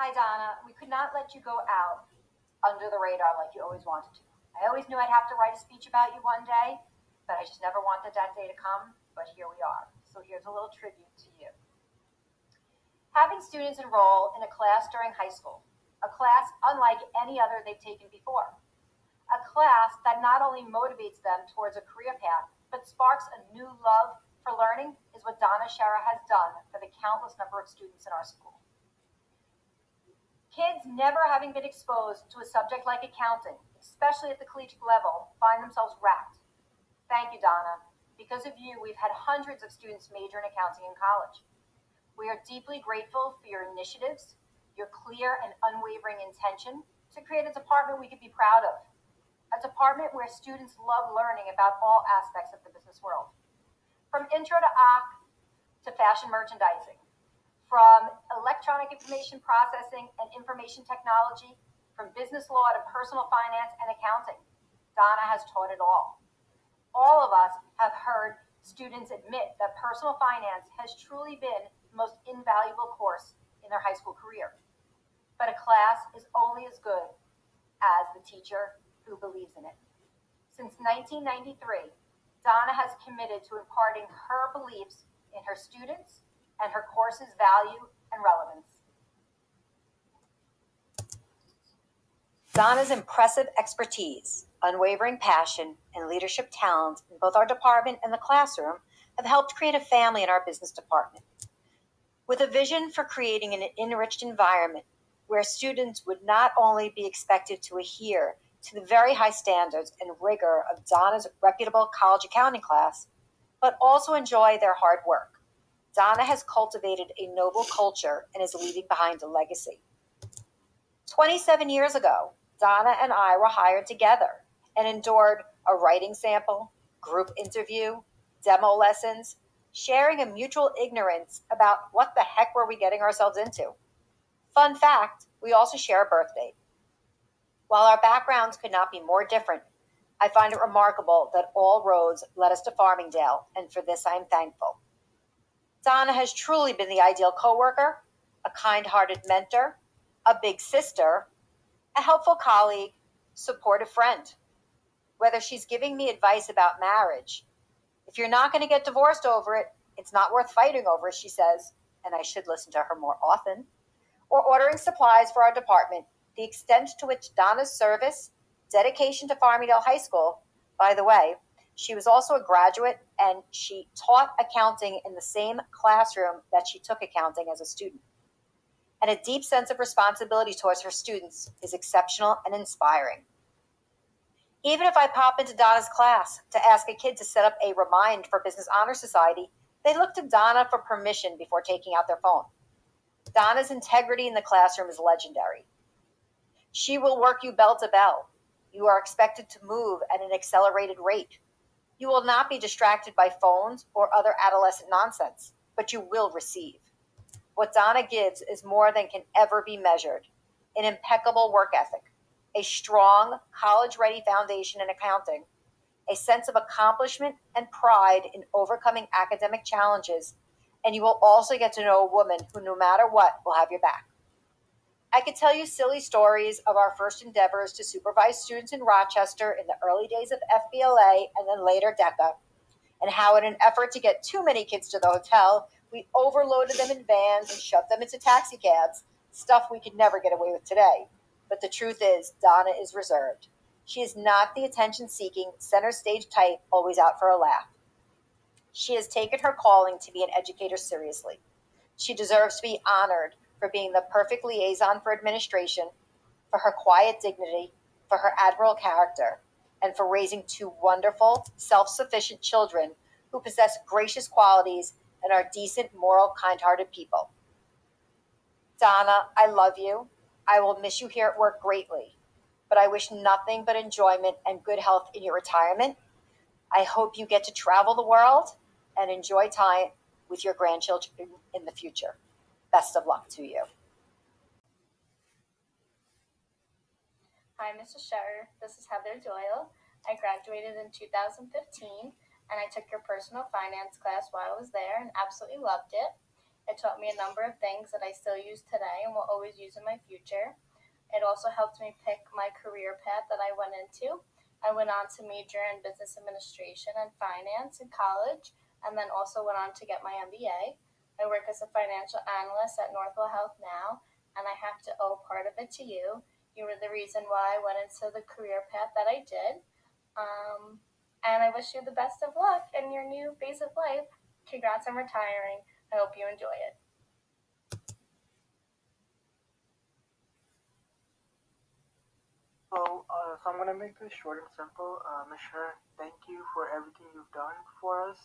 Hi, Donna. We could not let you go out under the radar like you always wanted to. I always knew I'd have to write a speech about you one day, but I just never wanted that day to come. But here we are. So here's a little tribute to you. Having students enroll in a class during high school, a class unlike any other they've taken before, a class that not only motivates them towards a career path, but sparks a new love for learning is what Donna Scheuerer has done for the countless number of students in our school. Kids never having been exposed to a subject like accounting, especially at the collegiate level, find themselves wrapped. Thank you, Donna. Because of you, we've had hundreds of students major in accounting in college. We are deeply grateful for your initiatives, your clear and unwavering intention to create a department we could be proud of, a department where students love learning about all aspects of the business world. From intro to OC to fashion merchandising, from electronic information processing and information technology, from business law to personal finance and accounting. Donna has taught it all. All of us have heard students admit that personal finance has truly been the most invaluable course in their high school career. But a class is only as good as the teacher who believes in it. Since 1993, Donna has committed to imparting her beliefs in her students and her course's value and relevance. Donna's impressive expertise, unwavering passion, and leadership talent in both our department and the classroom have helped create a family in our business department. With a vision for creating an enriched environment where students would not only be expected to adhere to the very high standards and rigor of Donna's reputable college accounting class, but also enjoy their hard work. Donna has cultivated a noble culture and is leaving behind a legacy. 27 years ago, Donna and I were hired together and endured a writing sample, group interview, demo lessons, sharing a mutual ignorance about what the heck were we getting ourselves into. Fun fact, we also share a birth date. While our backgrounds could not be more different, I find it remarkable that all roads led us to Farmingdale, and for this I am thankful. Donna has truly been the ideal coworker, a kind-hearted mentor, a big sister, a helpful colleague, supportive friend. Whether she's giving me advice about marriage, if you're not going to get divorced over it, it's not worth fighting over, she says, and I should listen to her more often, or ordering supplies for our department, the extent to which Donna's service, dedication to Farmingdale High School, by the way, she was also a graduate and she taught accounting in the same classroom that she took accounting as a student. And a deep sense of responsibility towards her students is exceptional and inspiring. Even if I pop into Donna's class to ask a kid to set up a remind for Business Honor Society, they look to Donna for permission before taking out their phone. Donna's integrity in the classroom is legendary. She will work you bell to bell. You are expected to move at an accelerated rate. You will not be distracted by phones or other adolescent nonsense, but you will receive. What Donna gives is more than can ever be measured an impeccable work ethic, a strong, college ready foundation in accounting, a sense of accomplishment and pride in overcoming academic challenges, and you will also get to know a woman who, no matter what, will have your back. I could tell you silly stories of our first endeavors to supervise students in Rochester in the early days of FBLA and then later DECA, and how, in an effort to get too many kids to the hotel, we overloaded them in vans and shoved them into taxi cabs, stuff we could never get away with today. But the truth is, Donna is reserved. She is not the attention seeking, center stage type, always out for a laugh. She has taken her calling to be an educator seriously. She deserves to be honored for being the perfect liaison for administration, for her quiet dignity, for her admirable character, and for raising two wonderful, self sufficient children who possess gracious qualities and are decent, moral, kind hearted people. Donna, I love you. I will miss you here at work greatly, but I wish nothing but enjoyment and good health in your retirement. I hope you get to travel the world and enjoy time with your grandchildren in the future. Best of luck to you. Hi, Mrs. Scheuerer. This is Heather Doyle. I graduated in 2015 and I took your personal finance class while I was there and absolutely loved it. It taught me a number of things that I still use today and will always use in my future. It also helped me pick my career path that I went into. I went on to major in business administration and finance in college, and then also went on to get my MBA. I work as a financial analyst at Northwell Health now, and I have to owe part of it to you. You were the reason why I went into the career path that I did. Um, and I wish you the best of luck in your new phase of life. Congrats on retiring. I hope you enjoy it. So, uh, so I'm gonna make this short and simple. Uh, thank you for everything you've done for us,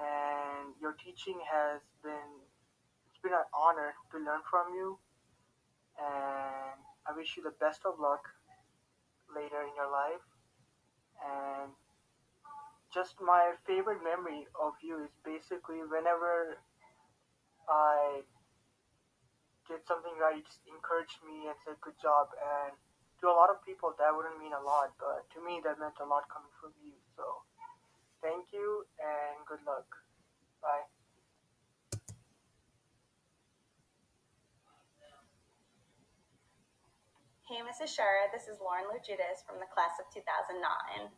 and your teaching has been it's been an honor to learn from you, and I wish you the best of luck later in your life, and just my favorite memory of you is basically whenever I did something right, you just encouraged me and said good job. And to a lot of people that wouldn't mean a lot, but to me that meant a lot coming from you. So thank you good luck. Bye. Hey, Mrs. Scheuerer, this is Lauren Lugidas from the class of 2009.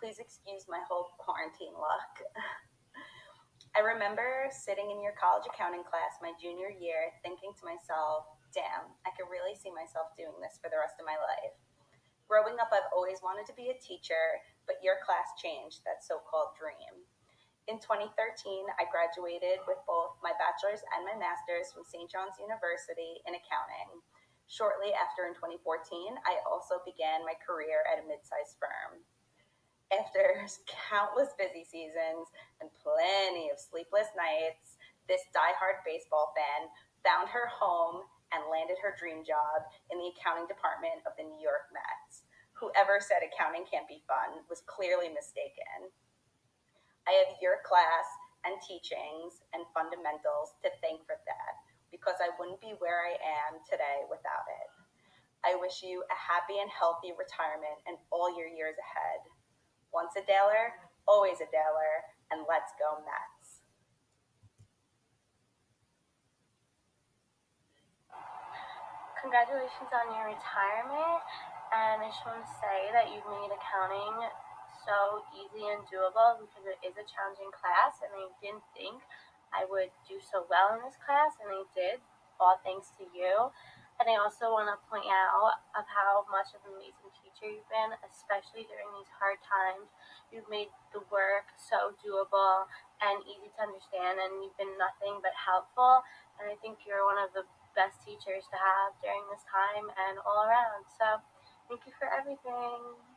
Please excuse my whole quarantine look. I remember sitting in your college accounting class my junior year thinking to myself, damn, I could really see myself doing this for the rest of my life. Growing up, I've always wanted to be a teacher, but your class changed that so called dream. In 2013, I graduated with both my bachelor's and my master's from St. John's University in accounting. Shortly after, in 2014, I also began my career at a mid sized firm. After countless busy seasons and plenty of sleepless nights, this die-hard baseball fan found her home and landed her dream job in the accounting department of the New York Mets. Whoever said accounting can't be fun was clearly mistaken. I have your class and teachings and fundamentals to thank for that because I wouldn't be where I am today without it. I wish you a happy and healthy retirement and all your years ahead. Once a Daler, always a Daler, and let's go Mets. Congratulations on your retirement. And I just want to say that you've made accounting so easy and doable because it is a challenging class. And I didn't think I would do so well in this class, and I did, all thanks to you. And I also want to point out of how much of an amazing teacher you've been, especially during these hard times. You've made the work so doable and easy to understand, and you've been nothing but helpful. And I think you're one of the best teachers to have during this time and all around. So thank you for everything.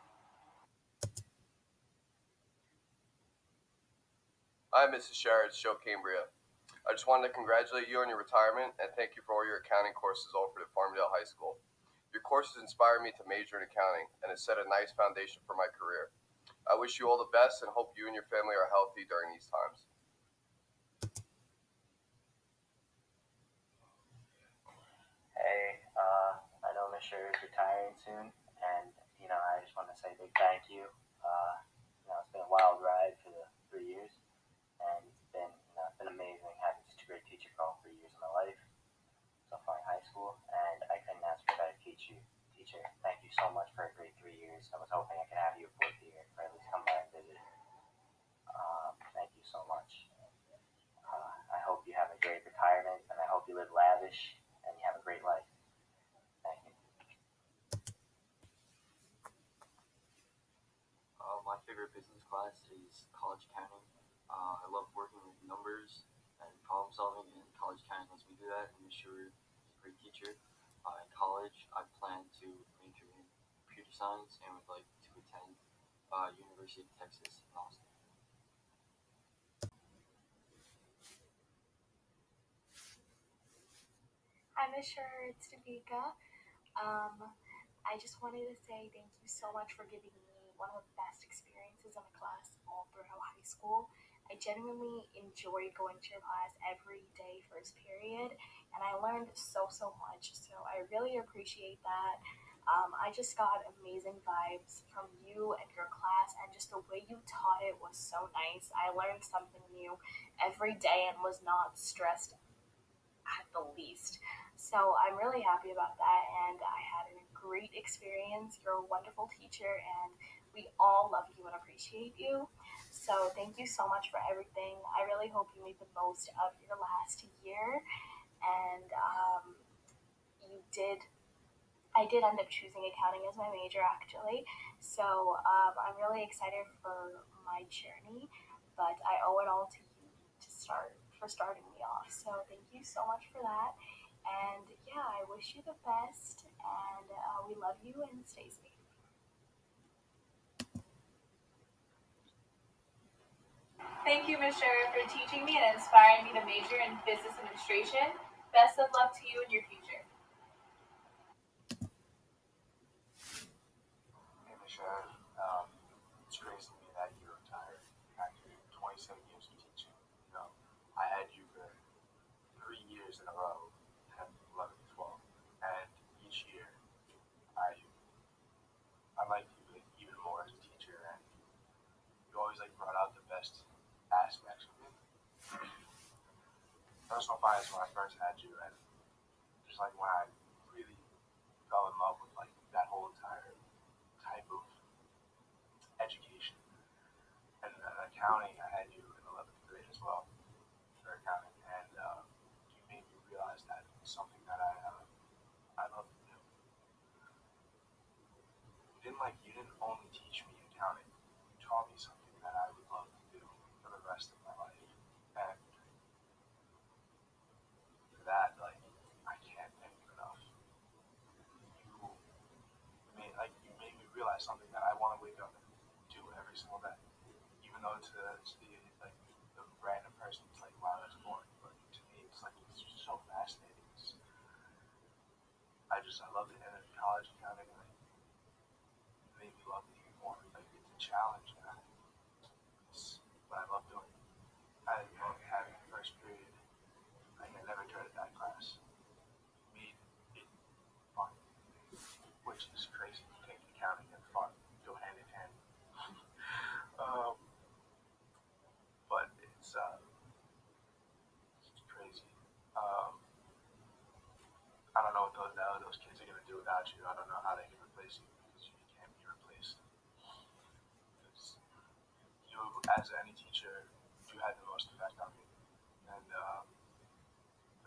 Hi, Mrs. Sherrod, Joe Cambria. I just wanted to congratulate you on your retirement and thank you for all your accounting courses offered at Farmingdale High School. Your courses inspired me to major in accounting and it set a nice foundation for my career. I wish you all the best and hope you and your family are healthy during these times. Hey, uh, I know sure is retiring soon, and you know I just want to say big thank you. Uh, you know, it's been a wild ride for the three years, and it's been you know, been amazing having such a great teacher for all three years of my life so far in high school, and I couldn't ask for a better teacher. Teacher, thank you so much for a great three years. I was hoping I could have you a fourth year, or at least come by and visit. Um, thank you so much. Uh, I hope you have a great retirement, and I hope you live lavish and you have a great life. Thank you. Uh, my favorite business class is college accounting. Uh, I love working with numbers and problem solving in college accounting lets me do that and Ms. Sure is a great teacher. Uh, in college, I plan to major in computer science and would like to attend uh, University of Texas in Austin. Hi, Ms. Sure, it's Davika. Um, I just wanted to say thank you so much for giving me one of the best experiences in a class all throughout high school. I genuinely enjoyed going to your class every day first period, and I learned so, so much. So I really appreciate that. Um, I just got amazing vibes from you and your class, and just the way you taught it was so nice. I learned something new every day and was not stressed at the least. So I'm really happy about that, and I had a great experience. You're a wonderful teacher, and we all love you and appreciate you. So thank you so much for everything. I really hope you made the most of your last year, and um, you did. I did end up choosing accounting as my major actually, so um, I'm really excited for my journey. But I owe it all to you to start for starting me off. So thank you so much for that. And yeah, I wish you the best, and uh, we love you and stay safe. Thank you, Ms. Scheuerer, for teaching me and inspiring me to major in business administration. Best of luck to you in your future. Hey, Michelle. Um, it's crazy to me that you're retired after 27 years of teaching. You know, I had you for three years in a row, 10, 11, 12, and each year I I liked you even more as a teacher, and you always like brought out the best aspects of me. Personal finance when I first had you, and just like when I really fell in love with like that whole entire type of education. And uh, accounting, I had you in 11th grade as well for accounting, and uh, you made me realize that it's something that I uh, I love to do. You didn't like you didn't only teach me accounting. You taught me something that I would love to do for the rest of my life, and for that, like I can't thank you enough. You made like you made something that I want to wake up and do every single day, even though to, to the like the random person it's like wow that's boring, but to me it's like it's so fascinating. It's, I just I love it, and in college accounting like made me love it even more. Like it's a challenge, and I, it's what I love doing. I love having the first period. Like I never dreaded that class. It made it fun, which is crazy. I think accounting and fun go hand in hand. um, but it's uh, it's crazy. Um, I don't know what those uh, those kids are gonna do without you. I don't know how they can replace you because you can't be replaced. Because you, as any teacher, you had the most effect on me, and um,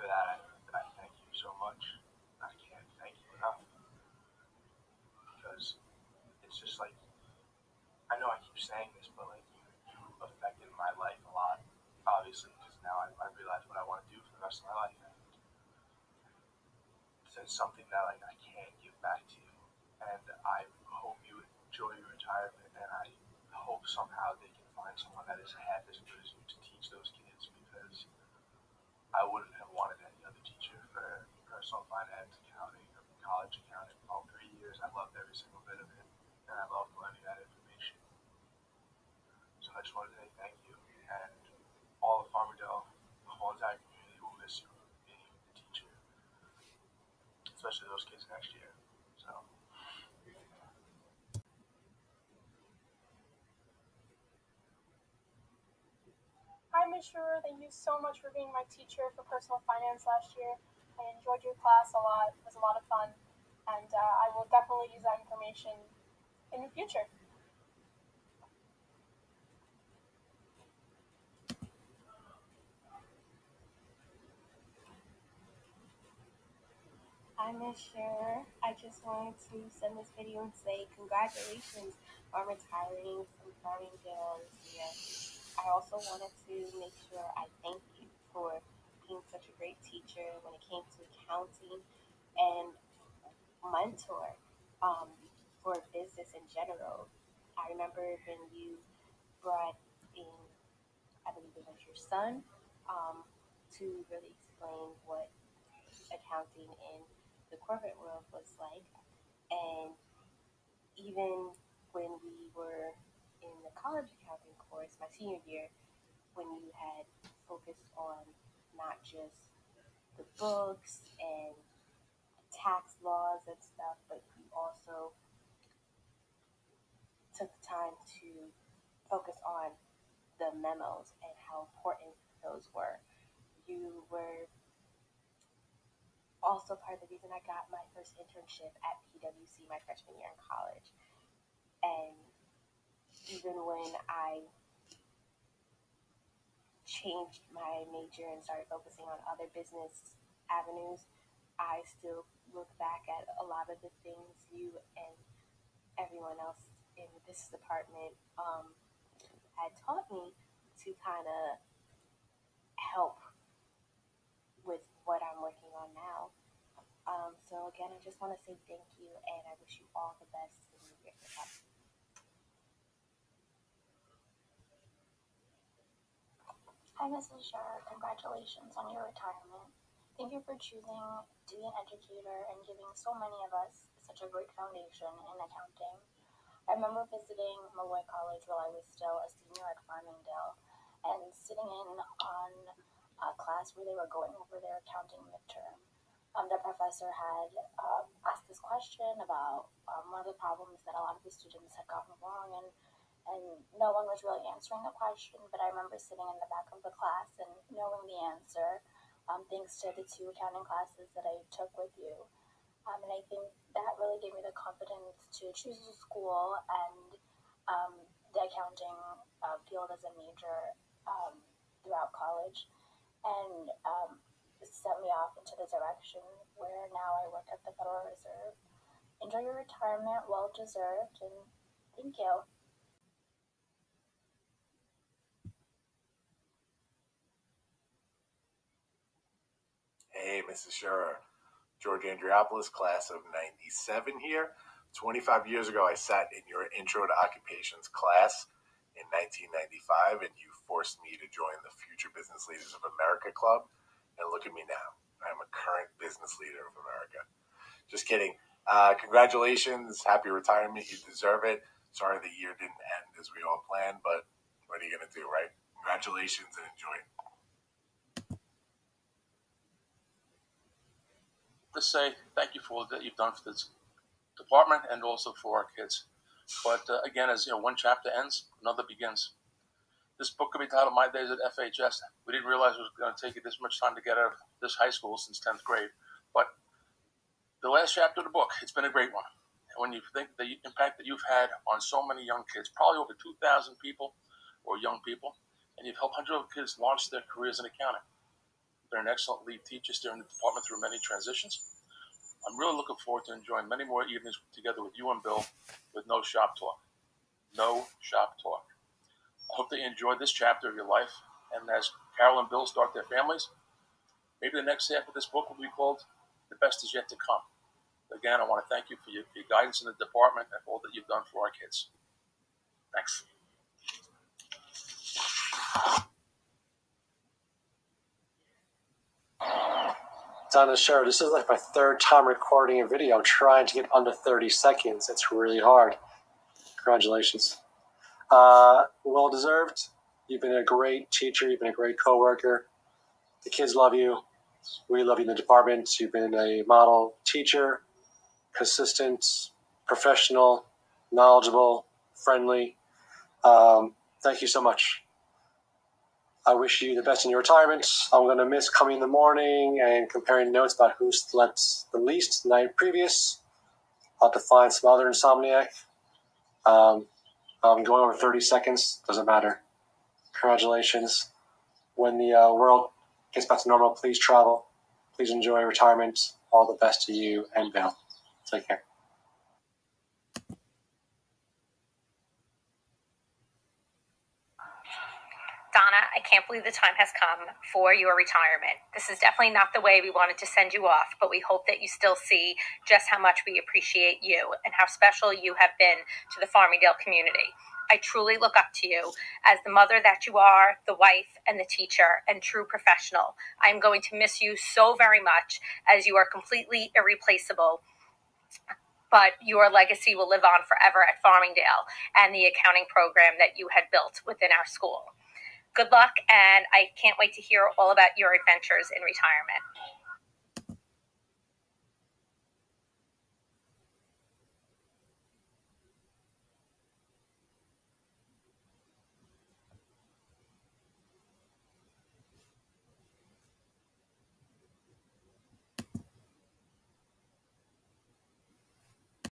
for that, I, I thank you so much. I can't thank you enough because it's just like I know I keep saying this, but like you, you affected my life a lot, obviously, because now I, I realize what I want to do for the rest of my life. And it's something that like I can't give back to you, and I hope you enjoy your retirement, and I hope somehow they can find someone that is half as good as you to teach those kids because I wouldn't have wanted any other teacher for personal finance, accounting, or college accounting. All three years, I loved every single bit of it, and I loved learning that information. So I just wanted to say thank you, and all of Farmingdale, the whole entire community will miss you being a teacher, especially those kids next year. So. Hi, Ms. Scheuerer. Thank you so much for being my teacher for personal finance last year. I enjoyed your class a lot. It was a lot of fun. And uh, I will definitely use that information in the future. Hi, Miss Scheuerer. I just wanted to send this video and say congratulations on retiring from Farmingdale this. I also wanted to make sure I thank you for being such a great teacher when it came to accounting and mentor um, for business in general. I remember when you brought in, I believe it was your son, um, to really explain what accounting in the corporate world was like. And even when we were in the college accounting course, my senior year, when you had focused on not just the books and tax laws and stuff, but you also took the time to focus on the memos and how important those were. You were also part of the reason I got my first internship at PwC my freshman year in college. And even when I changed my major and started focusing on other business avenues, I still look back at a lot of the things you and everyone else in business department um, had taught me to kind of help with what I'm working on now. Um, so again, I just want to say thank you, and I wish you all the best in to come. Hi, Mrs. Sher. Congratulations on your retirement. Thank you for choosing to be an educator and giving so many of us such a great foundation in accounting. I remember visiting Molloy College while I was still a senior at Farmingdale and sitting in on a class where they were going over their accounting midterm. Um, the professor had um, asked this question about um, one of the problems that a lot of the students had gotten wrong, and and no one was really answering the question. But I remember sitting in the back of the class and knowing the answer um, thanks to the two accounting classes that I took with you. Um, and I think that really gave me the confidence to choose a school and um, the accounting uh, field as a major um, throughout college, and um, set me off into the direction where now I work at the Federal Reserve. Enjoy your retirement, well deserved, and thank you. Hey, Mrs. Scheuerer. George Andriopoulos, class of 97 here. 25 years ago, I sat in your Intro to Occupations class in 1995, and you forced me to join the Future Business Leaders of America Club. And look at me now. I'm a current business leader of America. Just kidding. Uh, congratulations. Happy retirement. You deserve it. Sorry the year didn't end as we all planned, but what are you going to do, right? Congratulations and enjoy. To say thank you for all that you've done for this department and also for our kids. But uh, again, as you know, one chapter ends, another begins. This book could be titled "My Days at FHS." We didn't realize it was going to take you this much time to get out of this high school since tenth grade, but the last chapter of the book, it's been a great one. And when you think the impact that you've had on so many young kids, probably over two thousand people or young people, and you've helped hundreds of kids launch their careers in accounting been an excellent lead teacher steering the department through many transitions. I'm really looking forward to enjoying many more evenings together with you and Bill with no shop talk. No shop talk. I hope that you enjoyed this chapter of your life. And as Carol and Bill start their families, maybe the next half of this book will be called The Best Is Yet to Come. Again, I want to thank you for your, your guidance in the department and all that you've done for our kids. Thanks. Donna Sure, this is like my third time recording a video I'm trying to get under 30 seconds. It's really hard. Congratulations. Uh, well deserved. You've been a great teacher. You've been a great coworker. The kids love you. We love you in the department. You've been a model teacher, consistent, professional, knowledgeable, friendly. Um, thank you so much. I wish you the best in your retirement. I'm going to miss coming in the morning and comparing notes about who slept the least the night previous. I'll find some other insomniac. Um, I'm going over 30 seconds. Doesn't matter. Congratulations. When the uh, world gets back to normal, please travel. Please enjoy retirement. All the best to you and Bill. Take care. Donna, I can't believe the time has come for your retirement. This is definitely not the way we wanted to send you off, but we hope that you still see just how much we appreciate you and how special you have been to the Farmingdale community. I truly look up to you as the mother that you are, the wife, and the teacher, and true professional. I'm going to miss you so very much as you are completely irreplaceable but your legacy will live on forever at Farmingdale and the accounting program that you had built within our school good luck, and I can't wait to hear all about your adventures in retirement.